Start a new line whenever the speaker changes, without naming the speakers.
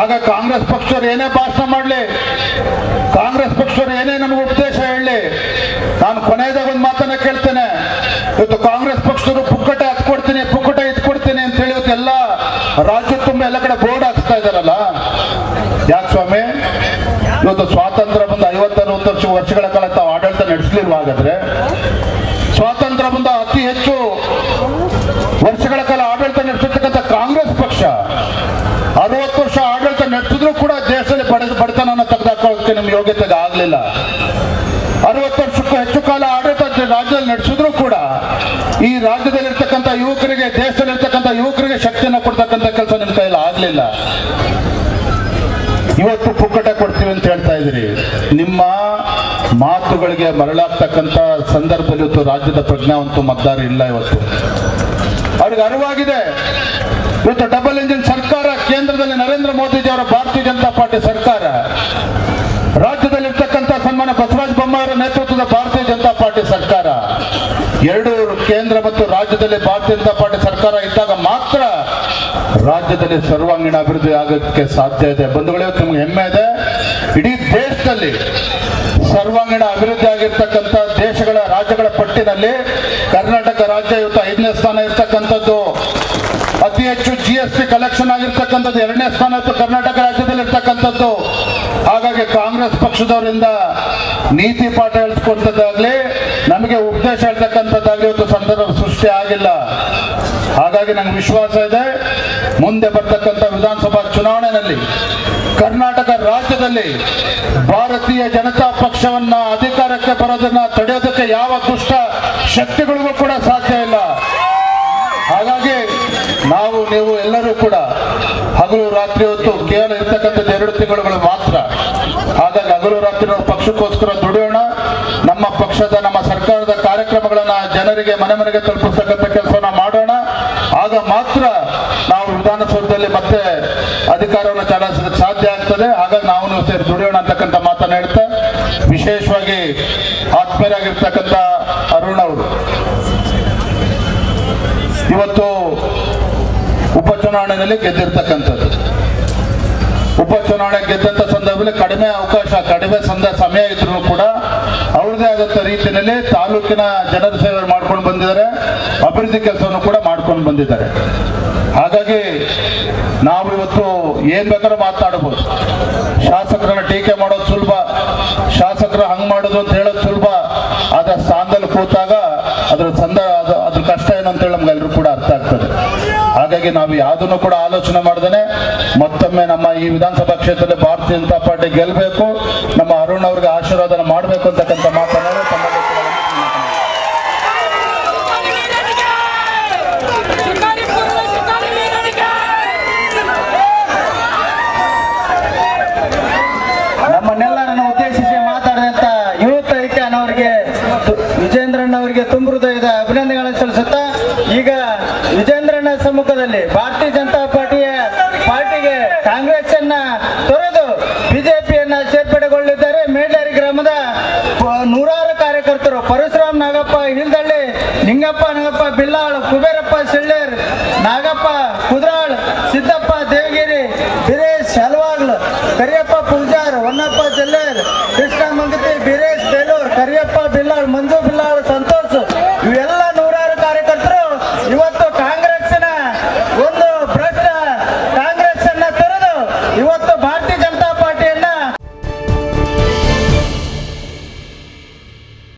ಆಗ ಕಾಂಗ್ರೆಸ್ ಪಕ್ಷವರು ಏನೇ ಭಾಷಣ ಮಾಡಲಿ, ಕಾಂಗ್ರೆಸ್ ಪಕ್ಷರು ಏನೇ ನಮಗೆ ಉಪದೇಶ ಹೇಳಲಿ, ನಾನು ಕೊನೆಯದಾಗ ಒಂದು ಮಾತನ್ನ ಕೇಳ್ತೇನೆ. ಇವತ್ತು ಕಾಂಗ್ರೆಸ್ ಪಕ್ಷದವರು ಪುಕ್ಕಟ ಹತ್ಕೊಡ್ತೀನಿ, ಪುಕ್ಕಟ ಇತ್ಕೊಡ್ತೀನಿ ಅಂತ ಹೇಳಿ ಇವತ್ತು ಎಲ್ಲ ರಾಜ್ಯ ತುಂಬ ಎಲ್ಲ ಕಡೆ ಬೋರ್ಡ್ ಹಾಕ್ಸ್ತಾ ಇದ್ದಾರಲ್ಲ? ಯಾಕೆ ಸ್ವಾಮಿ? ಇವತ್ತು ಸ್ವಾತಂತ್ರ್ಯ ಬಂದ ಐವತ್ತರವತ್ತು ವರ್ಷ ವರ್ಷಗಳ ಕಾಲ ತಾವು ಆಡಳಿತ ನಡೆಸಲಿಲ್ಲ ಹಾಗಾದ್ರೆ? ಸ್ವಾತಂತ್ರ್ಯ ಬಂದ ಅತಿ ಹೆಚ್ಚು ವರ್ಷಗಳ ಕಾಲ ಆಡಳಿತ ನಡೆಸಿರ್ತಕ್ಕಂಥ ಕಾಂಗ್ರೆಸ್ ಪಕ್ಷ ಅರವತ್ತು ವರ್ಷ ಆಡಳಿತ ನಡೆಸಿದ್ರು ಕೂಡ ದೇಶದಲ್ಲಿ ಬಡ ಬಡತನವನ್ನು ತೆಗೆದುಕೊಳ್ಳೋಕೆ ನಮ್ಮ ಯೋಗ್ಯತೆಗೆ ಆಗಲಿಲ್ಲ. ಅರವತ್ತು ವರ್ಷಕ್ಕೂ ಹೆಚ್ಚು ಕಾಲ ಆಡಳಿತ ರಾಜ್ಯದಲ್ಲಿ ನಡೆಸಿದ್ರು ಕೂಡ ಈ ರಾಜ್ಯದಲ್ಲಿರ್ತಕ್ಕಂಥ ಯುವಕರಿಗೆ, ದೇಶದಲ್ಲಿರ್ತಕ್ಕಂಥ ಯುವಕರಿಗೆ ಶಕ್ತಿಯನ್ನು ಕೊಡ್ತಕ್ಕಂಥ ಕೆಲಸ ನಿಮ್ಮ ಕೈಯಲ್ಲಿ ಆಗಲಿಲ್ಲ. ಇವತ್ತು ಪುಕ್ಕಟ ಕೊಡ್ತೀವಿ ಅಂತ ಹೇಳ್ತಾ ಇದ್ರಿ ನಿಮ್ಮ ಮಾತುಗಳಿಗೆ ಮರಳಾಗ್ತಕ್ಕಂಥ ಸಂದರ್ಭದಲ್ಲಿ ಇವತ್ತು ರಾಜ್ಯದ ಪ್ರಜ್ಞಾವಂತೂ ಮತದಾರ ಇಲ್ಲ ಇವತ್ತು. ಅವ್ರಿಗೆ ಅರಿವಾಗಿದೆ. ಇವತ್ತು ಡಬಲ್ ಇಂಜಿನ್ ಸರ್ಕಾರ ಕೇಂದ್ರದಲ್ಲಿ ನರೇಂದ್ರ ಮೋದಿಜಿ ಅವರ ಭಾರತೀಯ ಜನತಾ ಪಾರ್ಟಿ ಸರ್ಕಾರ ನೇತೃತ್ವದ ಭಾರತೀಯ ಜನತಾ ಪಾರ್ಟಿ ಸರ್ಕಾರ. ಎರಡು ಕೇಂದ್ರ ಮತ್ತು ರಾಜ್ಯದಲ್ಲಿ ಭಾರತೀಯ ಜನತಾ ಪಾರ್ಟಿ ಸರ್ಕಾರ ಇದ್ದಾಗ ಮಾತ್ರ ರಾಜ್ಯದಲ್ಲಿ ಸರ್ವಾಂಗೀಣ ಅಭಿವೃದ್ಧಿ ಆಗೋಕ್ಕೆ ಸಾಧ್ಯ ಇದೆ. ಬಂಧುಗಳೇ, ನಮ್ಗೆ ಹೆಮ್ಮೆ ಇದೆ? ಇಡೀ ದೇಶದಲ್ಲಿ ಸರ್ವಾಂಗೀಣ ಅಭಿವೃದ್ಧಿ ಆಗಿರ್ತಕ್ಕಂಥ ದೇಶಗಳ, ರಾಜ್ಯಗಳ ಪಟ್ಟಿನಲ್ಲಿ ಕರ್ನಾಟಕ ರಾಜ್ಯ ಇವತ್ತು ಐದನೇ ಸ್ಥಾನ ಇರ್ತಕ್ಕಂಥದ್ದು, ಅತಿ ಹೆಚ್ಚು ಜಿ ಎಸ್ ಟಿ ಕಲೆಕ್ಷನ್ ಆಗಿರ್ತಕ್ಕಂಥದ್ದು ಎರಡನೇ ಸ್ಥಾನ ಇತ್ತು ಕರ್ನಾಟಕ ರಾಜ್ಯದಲ್ಲಿ ಇರ್ತಕ್ಕಂಥದ್ದು ಹಾಗಾಗಿ ಕಾಂಗ್ರೆಸ್ ಪಕ್ಷದವರಿಂದ ನೀತಿ ಪಾಠ ಹೇಳಿಸ್ಕೊಡ್ತದ್ದಾಗ್ಲಿ ನಮಗೆ ಉಪದೇಶ ಹೇಳ್ತಕ್ಕಂಥದ್ದಾಗ್ಲಿ ಒಂದು ಸಂದರ್ಭ ಸೃಷ್ಟಿ ಆಗಿಲ್ಲ. ಹಾಗಾಗಿ ನಂಗೆ ವಿಶ್ವಾಸ ಇದೆ, ಮುಂದೆ ಬರ್ತಕ್ಕಂಥ ವಿಧಾನಸಭಾ ಚುನಾವಣೆಯಲ್ಲಿ, ಕರ್ನಾಟಕ ರಾಜ್ಯದಲ್ಲಿ ಭಾರತೀಯ ಜನತಾ ಪಕ್ಷವನ್ನ ಅಧಿಕಾರಕ್ಕೆ ಬರೋದನ್ನ ತಡೆಯೋದಕ್ಕೆ ಯಾವ ದುಷ್ಟ ಶಕ್ತಿಗಳಿಗೂ ಕೂಡ ಸಾಧ್ಯ ಇಲ್ಲ. ಹಾಗಾಗಿ ನಾವು, ನೀವು ಎಲ್ಲರೂ ಕೂಡ ಹಗಲು ರಾತ್ರಿ ಹೊತ್ತು ಕೇವಲ ಇರ್ತಕ್ಕಂಥದ್ದು ಎರಡು ತಿಂಗಳುಗಳು ಮಾತ್ರ. ಹಾಗಾಗಿ ಹಗಲು ರಾತ್ರಿ ನಾವು ಪಕ್ಷಕ್ಕೋಸ್ಕರ ದುಡಿಯೋಣ. ನಮ್ಮ ಪಕ್ಷದ, ನಮ್ಮ ಸರ್ಕಾರದ ಕಾರ್ಯಕ್ರಮಗಳನ್ನ ಜನರಿಗೆ ಮನೆ ಮನೆಗೆ ತಲುಪಿಸ್ತಕ್ಕಂಥ ಕೆಲಸವನ್ನ ಮಾಡೋಣ. ಆಗ ಮಾತ್ರ ನಾವು ವಿಧಾನಸೌಧದಲ್ಲಿ ಮತ್ತೆ ಅಧಿಕಾರವನ್ನು ಚಲಾಯಿಸೋದಕ್ಕೆ ಸಾಧ್ಯ ಆಗ್ತದೆ. ಹಾಗಾಗಿ ನಾವು ಸೇರಿ ದುಡಿಯೋಣ ಅಂತಕ್ಕಂಥ ಮಾತನ್ನ ಹೇಳ್ತಾ, ವಿಶೇಷವಾಗಿ ಆತ್ಮೀಯರಾಗಿರ್ತಕ್ಕಂಥ ಅರುಣ್ ಅವರು. ಇವತ್ತು ಉಪಚುನಾವಣೆಯಲ್ಲಿ ಗೆದ್ದಿರ್ತಕ್ಕಂಥದ್ದು. ಉಪಚುನಾವಣೆ ಗೆದ್ದಂತ ಸಂದರ್ಭದಲ್ಲಿ ಕಡಿಮೆ ಅವಕಾಶ, ಕಡಿಮೆ ಸಂದ, ಸಮಯ ಇದ್ರೂ ಕೂಡ ಅವ್ರದೇ ಆದಂಥ ರೀತಿಯಲ್ಲಿ ತಾಲೂಕಿನ ಜನರ ಸೇವೆ ಮಾಡ್ಕೊಂಡು ಬಂದಿದ್ದಾರೆ, ಅಭಿವೃದ್ಧಿ ಕೆಲಸವನ್ನು ಕೂಡ ಮಾಡ್ಕೊಂಡು ಬಂದಿದ್ದಾರೆ. ಹಾಗಾಗಿ ನಾವು ಇವತ್ತು ಏನ್ ಬೇಕಾದ್ರೂ ಮಾತಾಡಬಹುದು ಶಾಸಕರನ್ನ ಟೀಕೆ ಮಾಡೋದು ಸುಲಭ, ಶಾಸಕರ ಹಂಗ್ ಮಾಡೋದು ಅಂತ ಹೇಳೋದು ಸುಲಭ. ಆದ್ರೆ ಸ್ಥಾನದಲ್ಲಿ ಕೂತಾಗ ಅದ್ರ ಸಂದ ಅದು- ಅದ್ರ ಕಷ್ಟ ಏನು ಅಂತ ಹೇಳಿ ನಮ್ಗೆಲ್ಲರೂ ಕೂಡ ಅರ್ಥ ಆಗ್ತದೆ ಹಾಗಾಗಿ ನಾವು ಯಾವುದನ್ನು ಕೂಡ ಆಲೋಚನೆ ಮಾಡ್ದೇನೆ. ಮತ್ತೊಮ್ಮೆ ನಮ್ಮ ಈ ವಿಧಾನಸಭಾ ಕ್ಷೇತ್ರದಲ್ಲಿ ಭಾರತೀಯ ಜನತಾ ಪಾರ್ಟಿ ಗೆಲ್ಲಬೇಕು ನಮ್ಮ ಅರುಣ್ ಅವ್ರಿಗೆ ಆಶೀರ್ವಾದನ ಮಾಡಬೇಕು ಅಂತಕ್ಕಂಥ ಮಾತನಾಡಿ
ಕಾರ್ಯಕರ್ತರು ಪರಶುರಾಮ್ ನಾಗಪ್ಪ, ಹಿಲ್ದಳ್ಳಿ, ನಿಂಗಪ್ಪ, ನಾಗಪ್ಪ, ಬಿಲ್ಲಾಳ್, ಕುಬೇರಪ್ಪ, ಸಿಳ್ಳೇರ್, ನಾಗಪ್ಪ, ಕುದ್ರಾಳ್, ಸಿದ್ದಪ್ಪ, ದೇವಗಿರಿ, ಬಿರೇಶ್, ಹಲ್ವಾಗ್ಲ್, ಕರಿಯಪ್ಪ, ಪೂಜಾರ್, ಹೊನ್ನಪ್ಪ, ಜಲ್ಲೇರ್, ಕೃಷ್ಣ, ಮಂಗತಿ, ಬಿರೇಶ್, ಬೇಲೂರ್, ಕರಿಯಪ್ಪ, ಬಿಲ್ಲಾಳ್, ಮಂಜು ಬಿಲ್ಲಾಳ್, ಸಂತೋಷ್, ಇವೆಲ್ಲ ನೂರಾರು ಕಾರ್ಯಕರ್ತರು. ಇವತ್ತು ಕಾಂಗ್ರೆಸ್ನ ಒಂದು ಭ್ರಷ್ಟ ಕಾಂಗ್ರೆಸ್ ಅನ್ನ ತೊರೆದು ಇವತ್ತು